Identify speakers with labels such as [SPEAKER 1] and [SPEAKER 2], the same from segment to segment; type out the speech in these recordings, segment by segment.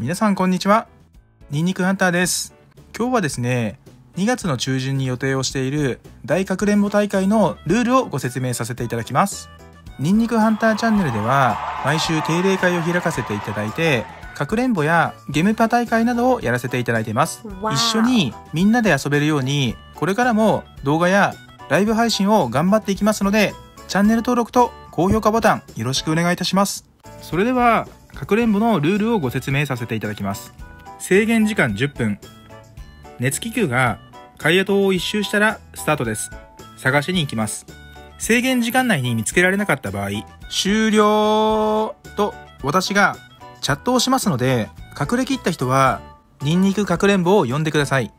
[SPEAKER 1] 皆さんこんにちは。ニンニクハンターです。今日はですね2月の中旬に予定をしている大かくれんぼ大会のルールをご説明させていただきます。ニンニクハンターチャンネルでは毎週定例会を開かせていただいてかくれんぼやゲームパ大会などをやらせていただいています。一緒にみんなで遊べるようにこれからも動画やライブ配信を頑張っていきますのでチャンネル登録と高評価ボタンよろしくお願いいたします。それではかくれんぼのルールをご説明させていただきます。制限時間10分。熱気球が海野島を一周したらスタートです。探しに行きます。制限時間内に見つけられなかった場合終了と私がチャットをしますので隠れきった人はニンニクかくれんぼを呼んでください。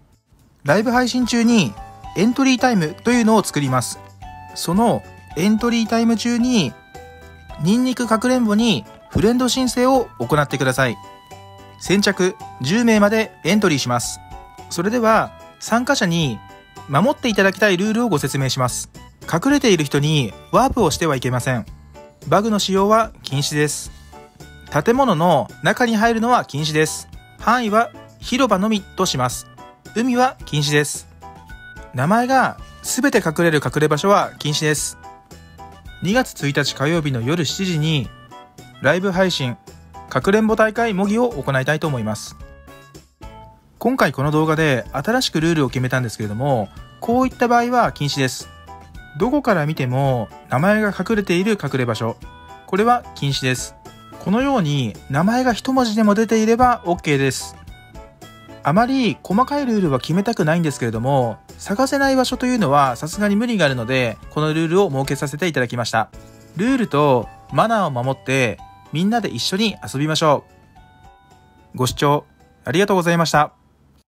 [SPEAKER 1] ライブ配信中にエントリータイムというのを作ります。そのエントリータイム中にニンニクかくれんぼにフレンド申請を行ってください。先着10名までエントリーします。それでは参加者に守っていただきたいルールをご説明します。隠れている人にワープをしてはいけません。バグの使用は禁止です。建物の中に入るのは禁止です。範囲は広場のみとします。海は禁止です。名前が全て隠れる隠れ場所は禁止です。2月1日火曜日の夜7時にライブ配信かくれんぼ大会模擬を行いたいと思います。今回この動画で新しくルールを決めたんですけれどもこういった場合は禁止です。どこから見ても名前が隠れている隠れ場所。これは禁止です。このように名前が一文字でも出ていれば OK です。あまり細かいルールは決めたくないんですけれども探せない場所というのはさすがに無理があるのでこのルールを設けさせていただきました。ルールとマナーを守ってみんなで一緒に遊びましょう。ご視聴ありがとうございました。